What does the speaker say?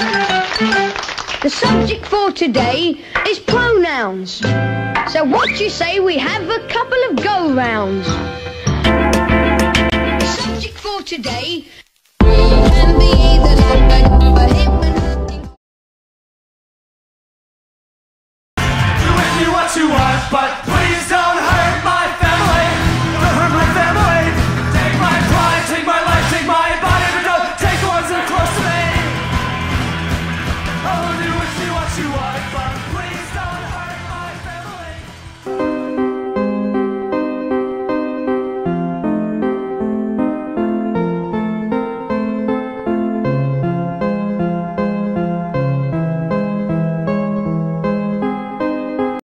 The subject for today is pronouns. So what do you say we have a couple of go-rounds? The subject for today... but